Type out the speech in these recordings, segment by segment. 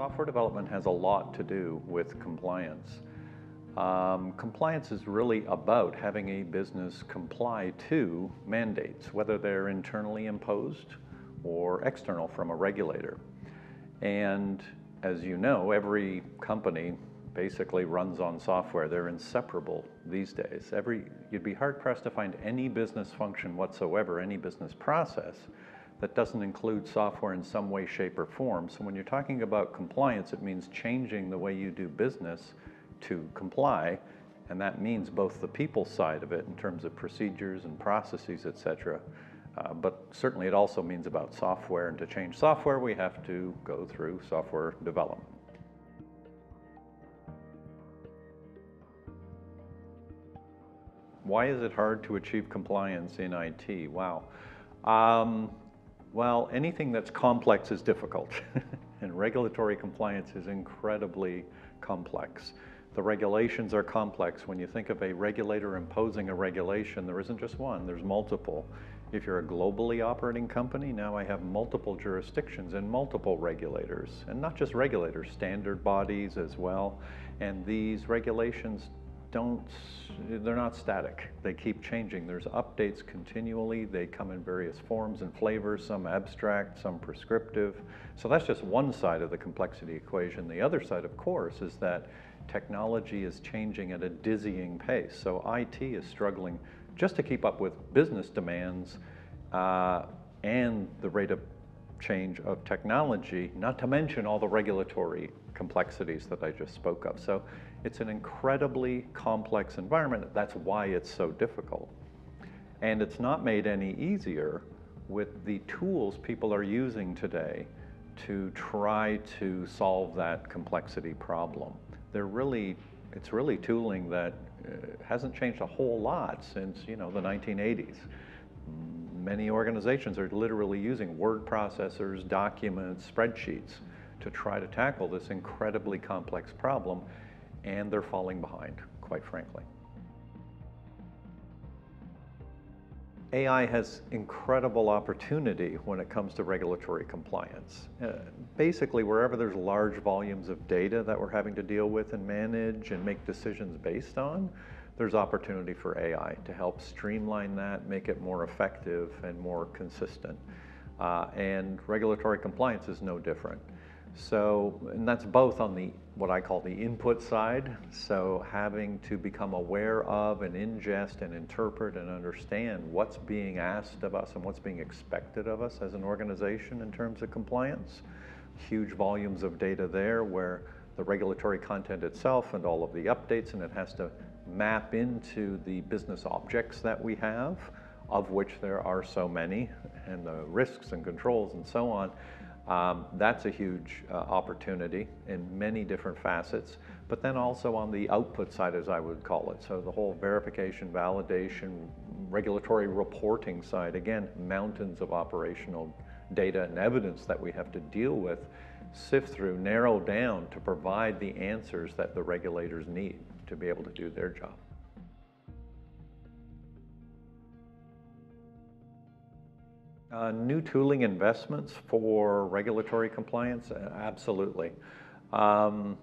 Software development has a lot to do with compliance. Um, compliance is really about having a business comply to mandates, whether they're internally imposed or external from a regulator. And as you know, every company basically runs on software. They're inseparable these days. Every, you'd be hard pressed to find any business function whatsoever, any business process that doesn't include software in some way, shape, or form. So when you're talking about compliance, it means changing the way you do business to comply, and that means both the people side of it in terms of procedures and processes, et cetera, uh, but certainly it also means about software, and to change software, we have to go through software development. Why is it hard to achieve compliance in IT? Wow. Um, well, anything that's complex is difficult, and regulatory compliance is incredibly complex. The regulations are complex. When you think of a regulator imposing a regulation, there isn't just one, there's multiple. If you're a globally operating company, now I have multiple jurisdictions and multiple regulators, and not just regulators, standard bodies as well. And these regulations don't, they're not static. They keep changing. There's updates continually. They come in various forms and flavors, some abstract, some prescriptive. So that's just one side of the complexity equation. The other side, of course, is that technology is changing at a dizzying pace. So IT is struggling just to keep up with business demands uh, and the rate of change of technology, not to mention all the regulatory complexities that I just spoke of. So it's an incredibly complex environment. That's why it's so difficult. And it's not made any easier with the tools people are using today to try to solve that complexity problem they're really, it's really tooling that uh, hasn't changed a whole lot since, you know, the 1980s. Many organizations are literally using word processors, documents, spreadsheets to try to tackle this incredibly complex problem, and they're falling behind, quite frankly. AI has incredible opportunity when it comes to regulatory compliance. Uh, basically, wherever there's large volumes of data that we're having to deal with and manage and make decisions based on, there's opportunity for AI to help streamline that, make it more effective and more consistent. Uh, and regulatory compliance is no different. So, and that's both on the what I call the input side. So, having to become aware of and ingest and interpret and understand what's being asked of us and what's being expected of us as an organization in terms of compliance. Huge volumes of data there where the regulatory content itself and all of the updates, and it has to map into the business objects that we have, of which there are so many, and the risks and controls and so on. Um, that's a huge uh, opportunity in many different facets, but then also on the output side, as I would call it. So the whole verification, validation, regulatory reporting side, again, mountains of operational data and evidence that we have to deal with, sift through, narrow down to provide the answers that the regulators need to be able to do their job. Uh, new tooling investments for regulatory compliance? Uh, absolutely. Um,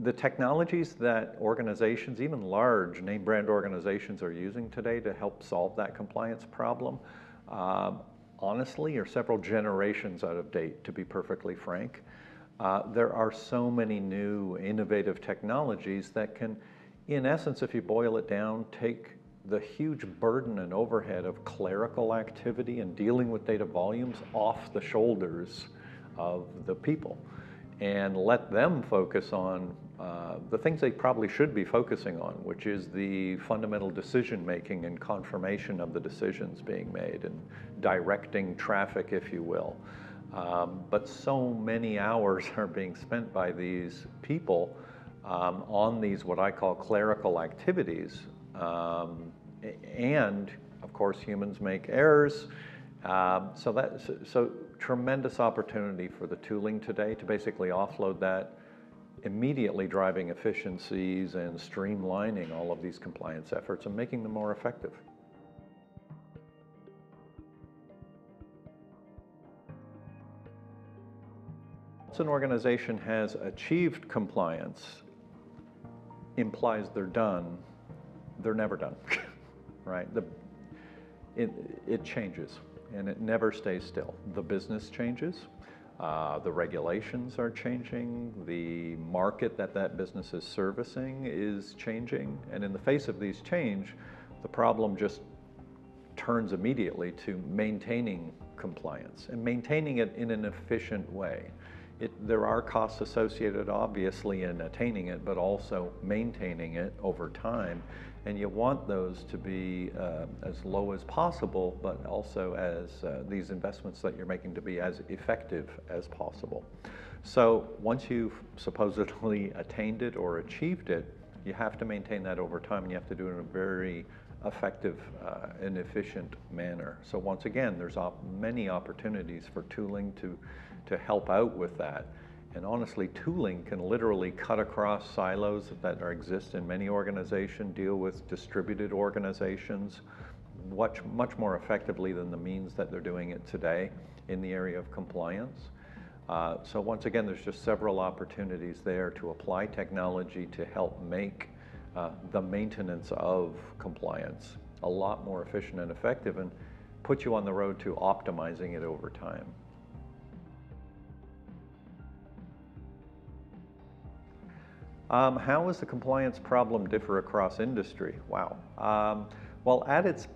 the technologies that organizations, even large name brand organizations, are using today to help solve that compliance problem, uh, honestly, are several generations out of date, to be perfectly frank. Uh, there are so many new innovative technologies that can, in essence, if you boil it down, take the huge burden and overhead of clerical activity and dealing with data volumes off the shoulders of the people and let them focus on uh, the things they probably should be focusing on, which is the fundamental decision making and confirmation of the decisions being made and directing traffic, if you will. Um, but so many hours are being spent by these people um, on these what I call clerical activities um, and of course humans make errors. Um, so that so, so tremendous opportunity for the tooling today to basically offload that, immediately driving efficiencies and streamlining all of these compliance efforts and making them more effective. An organization has achieved compliance, implies they're done, they're never done, right? The, it, it changes and it never stays still. The business changes, uh, the regulations are changing, the market that that business is servicing is changing, and in the face of these change, the problem just turns immediately to maintaining compliance and maintaining it in an efficient way. It, there are costs associated, obviously, in attaining it, but also maintaining it over time. And you want those to be uh, as low as possible, but also as uh, these investments that you're making to be as effective as possible. So once you've supposedly attained it or achieved it, you have to maintain that over time, and you have to do it in a very effective uh, and efficient manner. So once again, there's op many opportunities for tooling to to help out with that. And honestly, tooling can literally cut across silos that are, exist in many organizations, deal with distributed organizations much, much more effectively than the means that they're doing it today in the area of compliance. Uh, so once again, there's just several opportunities there to apply technology to help make uh, the maintenance of compliance a lot more efficient and effective and put you on the road to optimizing it over time. Um, how does the compliance problem differ across industry? Wow. Um, well, at its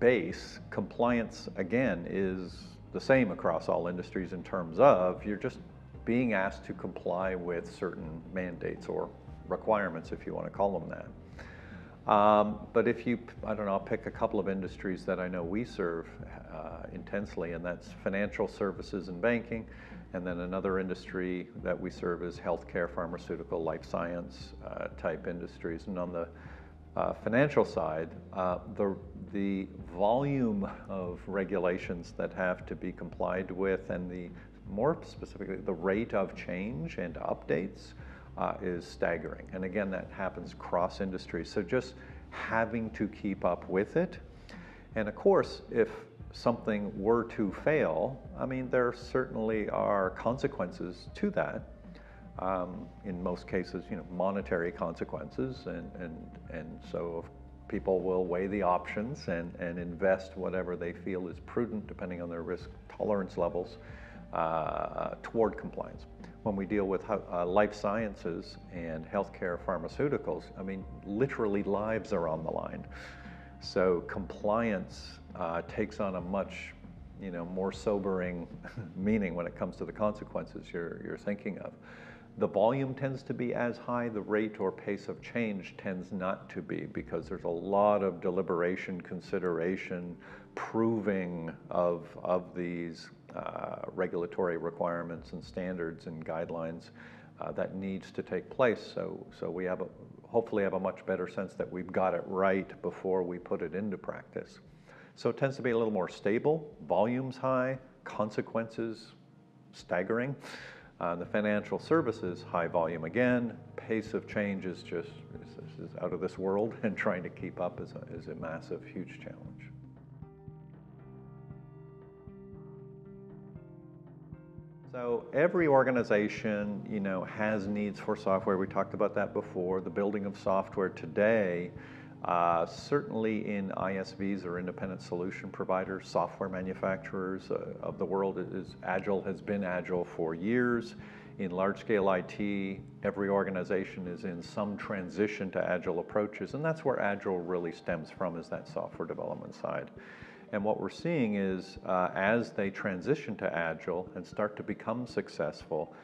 base, compliance, again, is the same across all industries in terms of you're just being asked to comply with certain mandates or requirements, if you want to call them that. Um, but if you, I don't know, I'll pick a couple of industries that I know we serve uh, intensely, and that's financial services and banking. And then another industry that we serve is healthcare, pharmaceutical, life science uh, type industries. And on the uh, financial side, uh, the, the volume of regulations that have to be complied with and the more specifically, the rate of change and updates uh, is staggering. And again, that happens cross industries. So just having to keep up with it. And of course, if something were to fail, I mean, there certainly are consequences to that. Um, in most cases, you know, monetary consequences, and, and, and so people will weigh the options and, and invest whatever they feel is prudent, depending on their risk tolerance levels, uh, toward compliance. When we deal with uh, life sciences and healthcare pharmaceuticals, I mean, literally lives are on the line. So compliance uh, takes on a much you know, more sobering meaning when it comes to the consequences you're, you're thinking of. The volume tends to be as high, the rate or pace of change tends not to be because there's a lot of deliberation, consideration, proving of, of these uh, regulatory requirements and standards and guidelines that needs to take place. So, so we have a, hopefully have a much better sense that we've got it right before we put it into practice. So it tends to be a little more stable, volumes high, consequences staggering. Uh, the financial services, high volume again, pace of change is just is, is out of this world, and trying to keep up is a, is a massive, huge challenge. So every organization, you know, has needs for software. We talked about that before. The building of software today uh, certainly in ISVs or independent solution providers, software manufacturers uh, of the world, is Agile has been Agile for years. In large scale IT, every organization is in some transition to Agile approaches, and that's where Agile really stems from, is that software development side. And what we're seeing is uh, as they transition to Agile and start to become successful,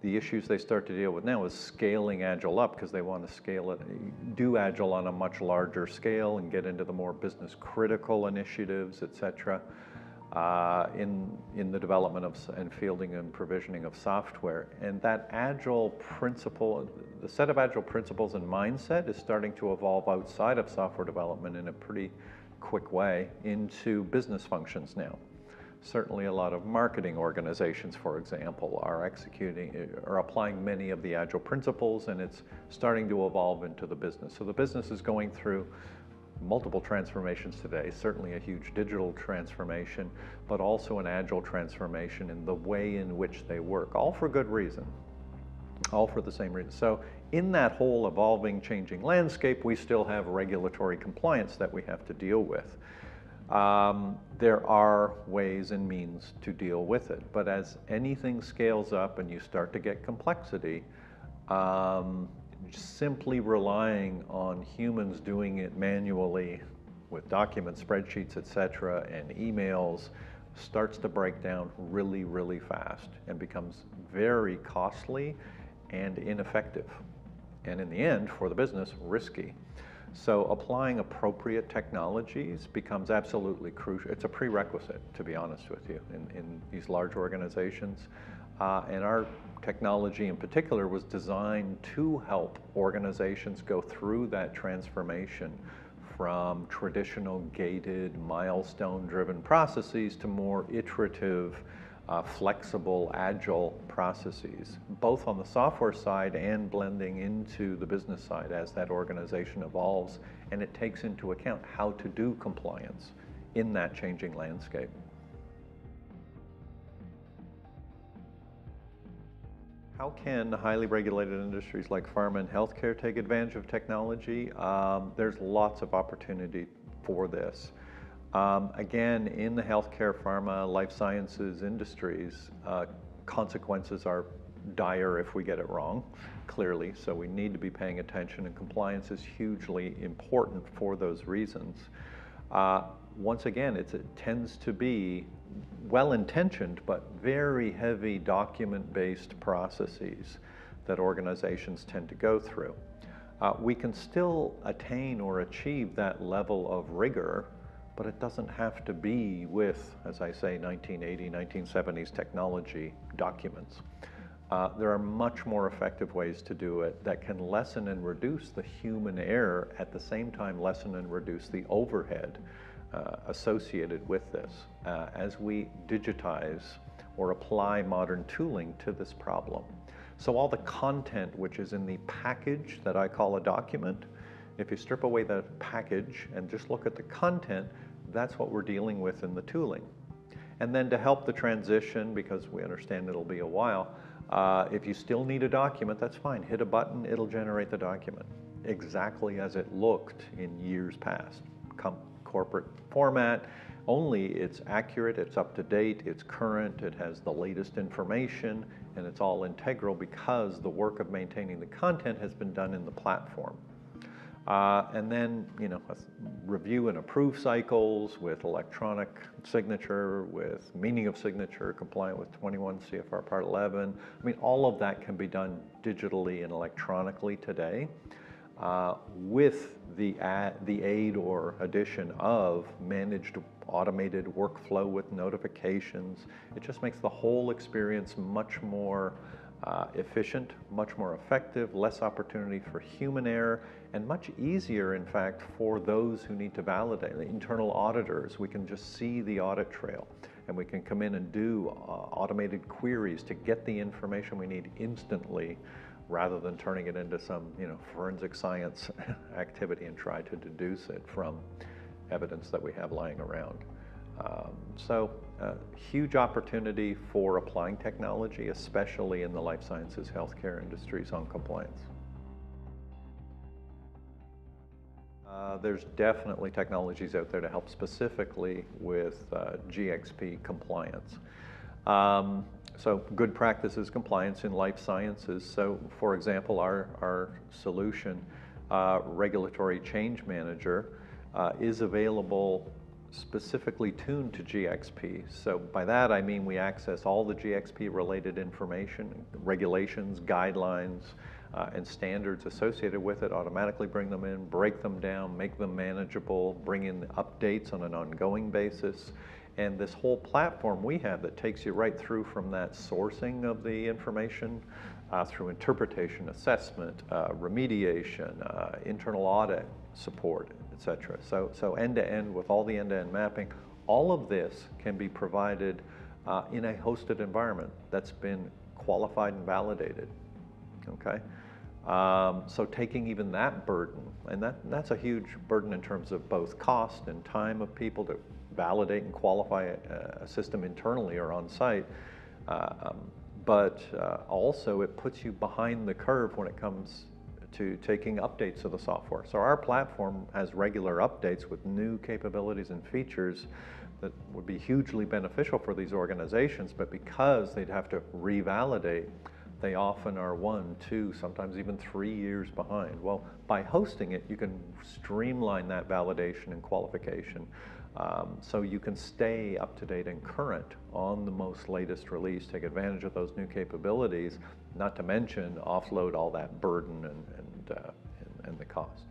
the issues they start to deal with now is scaling Agile up because they want to scale it, do Agile on a much larger scale and get into the more business critical initiatives, et cetera, uh, in, in the development of and fielding and provisioning of software. And that Agile principle, the set of Agile principles and mindset is starting to evolve outside of software development in a pretty quick way into business functions now. Certainly a lot of marketing organizations, for example, are executing, are applying many of the Agile principles and it's starting to evolve into the business. So the business is going through multiple transformations today, certainly a huge digital transformation, but also an agile transformation in the way in which they work, all for good reason, all for the same reason. So in that whole evolving, changing landscape, we still have regulatory compliance that we have to deal with. Um, there are ways and means to deal with it, but as anything scales up and you start to get complexity, um, simply relying on humans doing it manually with documents, spreadsheets, et cetera, and emails starts to break down really, really fast and becomes very costly and ineffective. And in the end, for the business, risky. So applying appropriate technologies becomes absolutely crucial. It's a prerequisite, to be honest with you, in, in these large organizations. Uh, and our technology in particular was designed to help organizations go through that transformation from traditional gated, milestone-driven processes to more iterative, uh, flexible, agile processes, both on the software side and blending into the business side as that organization evolves and it takes into account how to do compliance in that changing landscape. How can highly regulated industries like pharma and healthcare take advantage of technology? Um, there's lots of opportunity for this. Um, again, in the healthcare, pharma, life sciences industries, uh, consequences are dire if we get it wrong, clearly. So we need to be paying attention, and compliance is hugely important for those reasons. Uh, once again, it tends to be well-intentioned but very heavy document-based processes that organizations tend to go through. Uh, we can still attain or achieve that level of rigor, but it doesn't have to be with, as I say, 1980, 1970s technology documents. Uh, there are much more effective ways to do it that can lessen and reduce the human error at the same time lessen and reduce the overhead uh, associated with this uh, as we digitize or apply modern tooling to this problem. So all the content which is in the package that I call a document, if you strip away the package and just look at the content, that's what we're dealing with in the tooling. And then to help the transition, because we understand it'll be a while, uh, if you still need a document, that's fine. Hit a button, it'll generate the document exactly as it looked in years past. Come corporate format, only it's accurate, it's up to date, it's current, it has the latest information, and it's all integral because the work of maintaining the content has been done in the platform. Uh, and then, you know, review and approve cycles with electronic signature, with meaning of signature, compliant with 21 CFR Part 11. I mean, all of that can be done digitally and electronically today uh, with the, ad, the aid or addition of managed automated workflow with notifications. It just makes the whole experience much more uh, efficient, much more effective, less opportunity for human error, and much easier, in fact, for those who need to validate. The internal auditors, we can just see the audit trail and we can come in and do uh, automated queries to get the information we need instantly rather than turning it into some you know, forensic science activity and try to deduce it from evidence that we have lying around. Um, so uh, huge opportunity for applying technology, especially in the life sciences healthcare industries on compliance. Uh, there's definitely technologies out there to help specifically with uh, GXP compliance. Um, so good practices compliance in life sciences. So for example, our, our solution, uh, Regulatory Change Manager, uh, is available specifically tuned to GXP. So by that I mean we access all the GXP related information, regulations, guidelines, uh, and standards associated with it, automatically bring them in, break them down, make them manageable, bring in updates on an ongoing basis, and this whole platform we have that takes you right through from that sourcing of the information uh, through interpretation, assessment, uh, remediation, uh, internal audit support, et cetera. So, so end to end with all the end to end mapping, all of this can be provided uh, in a hosted environment that's been qualified and validated. Okay? Um, so taking even that burden, and that, that's a huge burden in terms of both cost and time of people to validate and qualify a, a system internally or on site. Uh, um, but uh, also it puts you behind the curve when it comes to taking updates of the software. So our platform has regular updates with new capabilities and features that would be hugely beneficial for these organizations, but because they'd have to revalidate, they often are one, two, sometimes even three years behind. Well, by hosting it, you can streamline that validation and qualification um, so you can stay up to date and current on the most latest release, take advantage of those new capabilities, not to mention offload all that burden and, and, uh, and, and the cost.